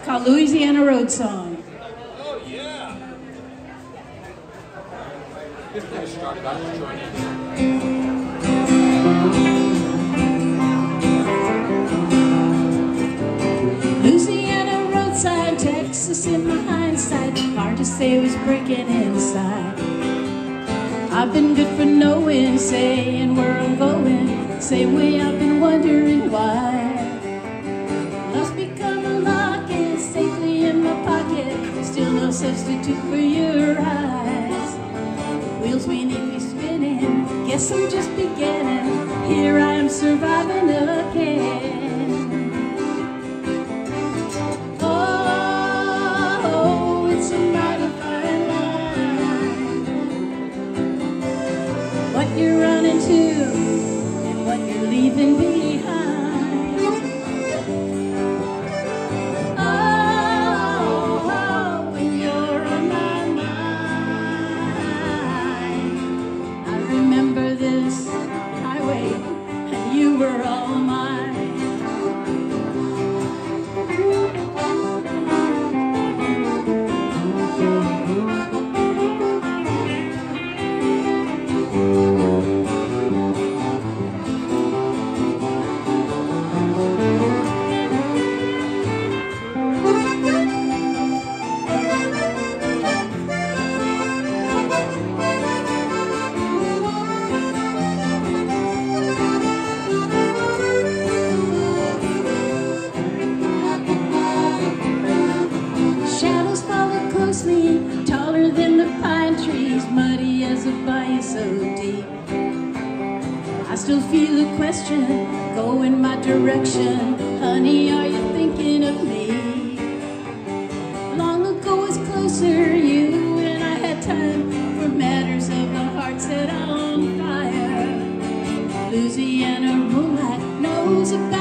It's called Louisiana Road Song. Oh, yeah. Louisiana roadside, Texas in my hindsight. Hard to say was breaking inside. I've been good for knowing, saying where I'm going. Same way I've been wondering why. Substitute for your eyes. Wheels beneath me spinning, guess I'm just beginning. Here I am surviving again. Oh, it's a mighty fine line. What you're running to and what you're leaving behind. is a fire so deep. I still feel a question go in my direction. Honey, are you thinking of me? Long ago was closer, you and I had time For matters of the heart set on fire. Louisiana moonlight knows about